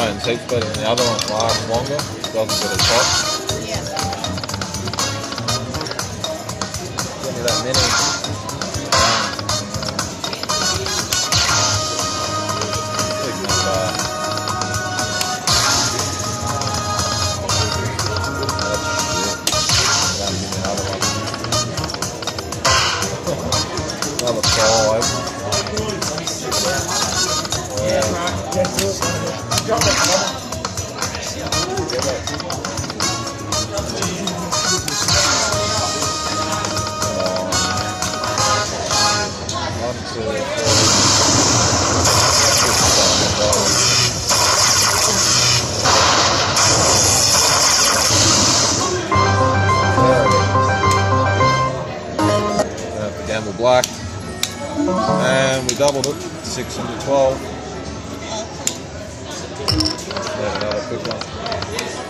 heaps better than the other one. Lasts longer. Doesn't get as hot. Yeah. Give me that mini. Another And we doubled it. Six into twelve. Yeah, another quick one.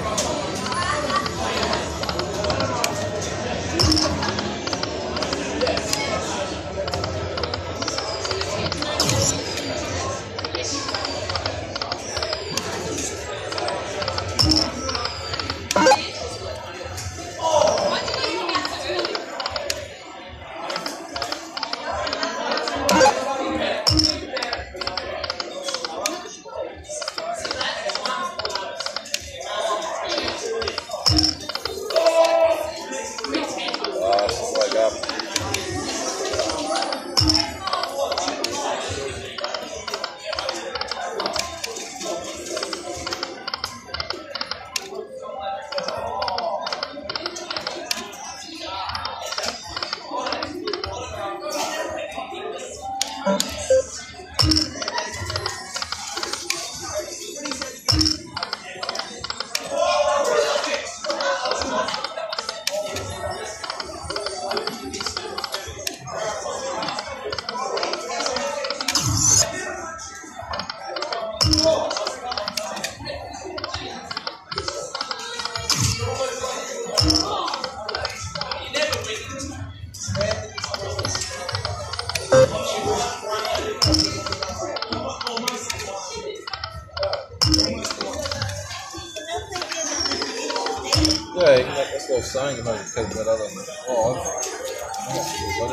Yeah, you can make, that's what I was saying. You might keep that other five.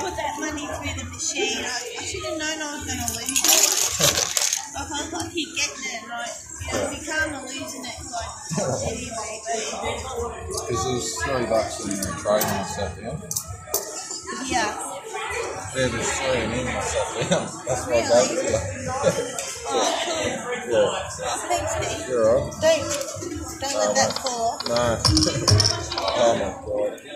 Put that money through the machine. I, I should have known I was going to lose it. I thought he'd get there, like, you know, if you can't losing it, like, anyway, but, Because there's three bucks in the trading and stuff, yeah? yeah. Yeah, there's three in India stuff, yeah. That's what I to. Oh, cool. Yeah. Thanks, Steve. You're alright. Don't, don't let that fall off. No. oh my god.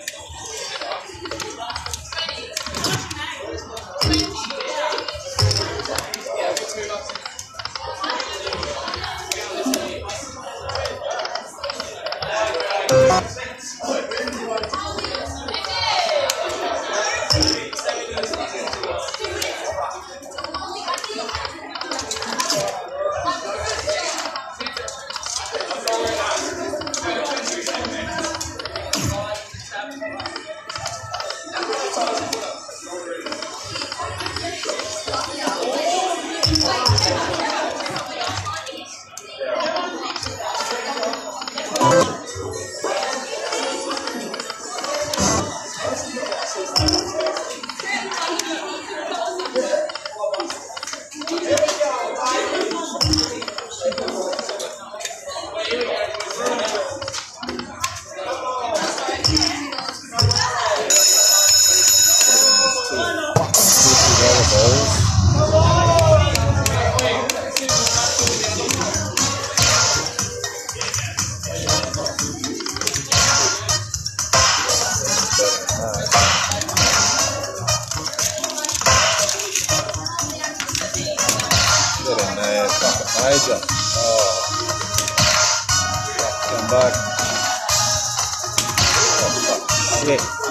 Fucking major. Oh. Come back. Oh, fuck. Shit.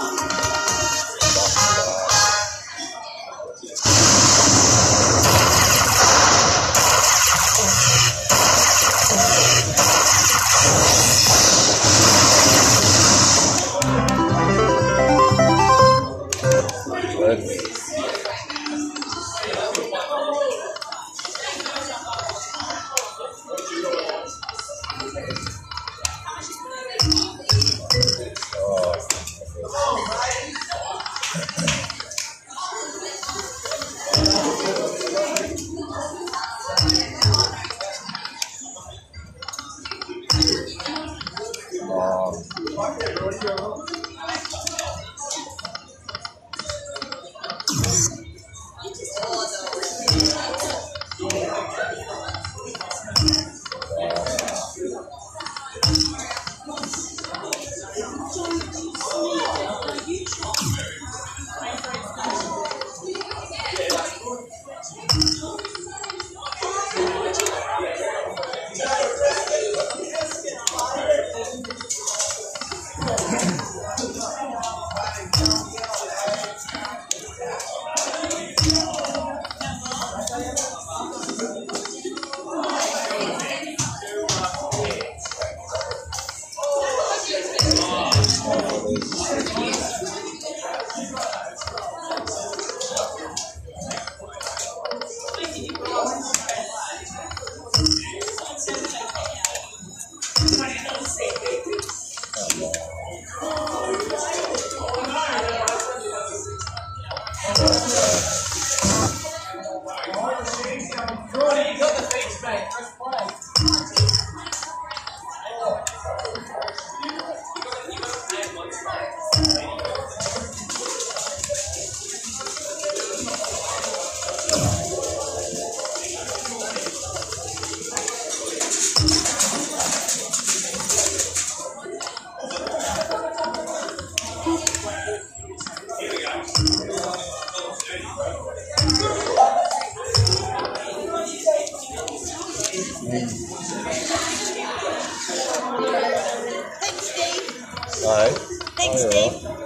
Steve. Alright. Thanks, Oh,